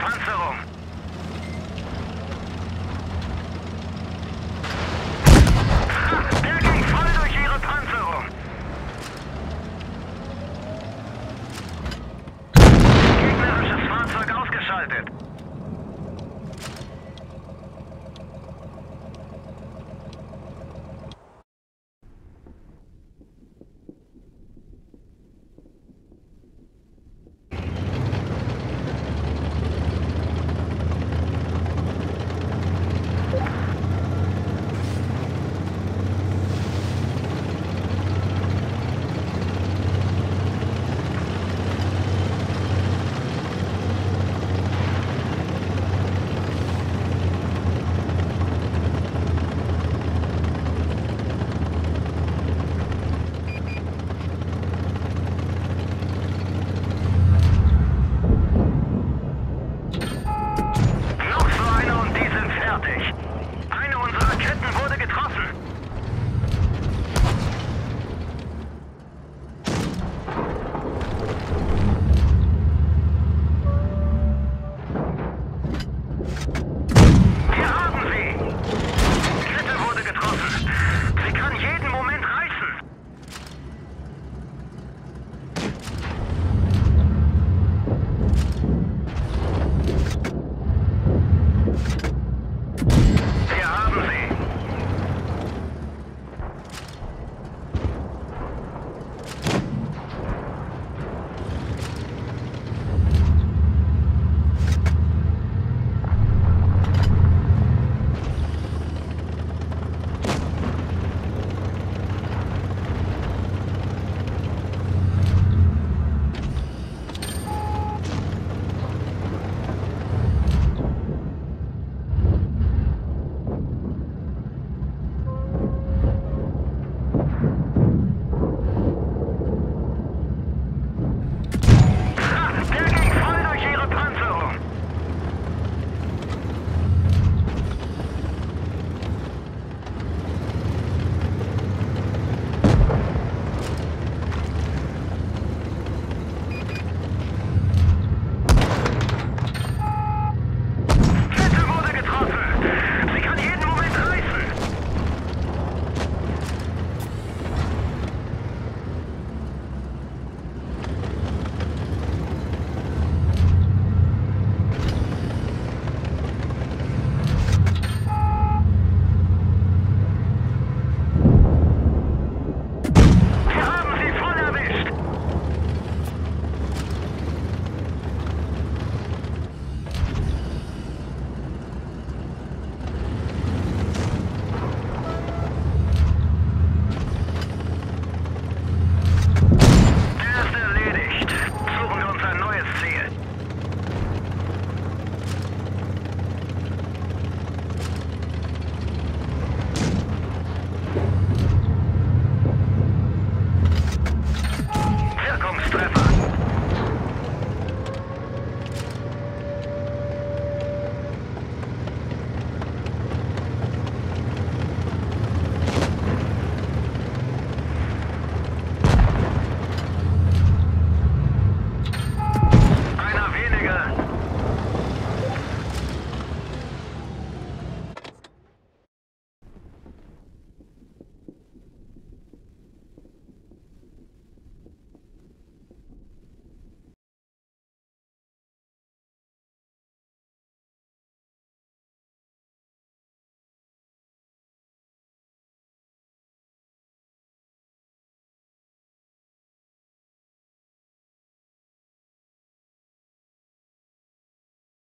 Panzerung.